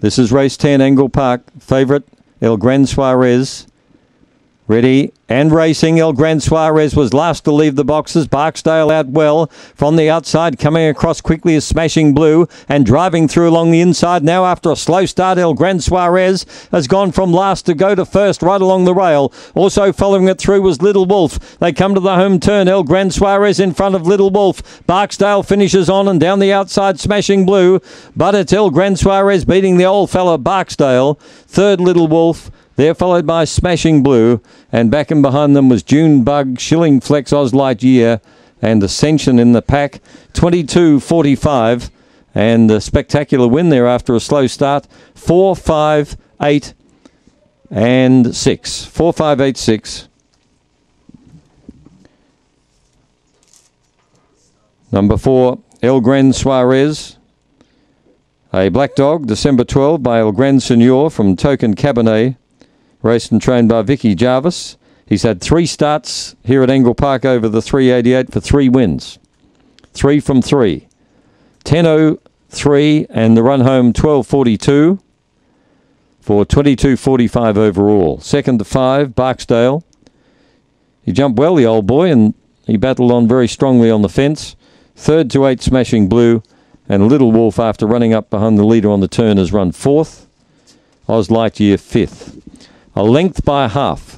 This is race 10, Angle Park. Favourite, El Gran Suarez. Ready and racing. El Gran Suarez was last to leave the boxes. Barksdale out well from the outside, coming across quickly is Smashing Blue and driving through along the inside. Now, after a slow start, El Gran Suarez has gone from last to go to first right along the rail. Also following it through was Little Wolf. They come to the home turn. El Gran Suarez in front of Little Wolf. Barksdale finishes on and down the outside, Smashing Blue. But it's El Gran Suarez beating the old fella Barksdale. Third, Little Wolf. They're followed by Smashing Blue, and back and behind them was June Bug, Shilling Flex, Oz Lightyear, and Ascension in the pack. 22.45, and a spectacular win there after a slow start. 4, 5, 8, and 6. 4, 5, 8, 6. Number 4, El Gran Suarez. A black dog, December 12, by El Gran Senor from Token Cabernet raced and trained by Vicky Jarvis. He's had three starts here at Angle Park over the 388 for three wins. Three from three. 10.03 and the run home 12.42 for 22.45 overall. Second to five, Barksdale. He jumped well, the old boy, and he battled on very strongly on the fence. Third to eight, Smashing Blue. And Little Wolf, after running up behind the leader on the turn, has run fourth. Oz Lightyear fifth a length by half.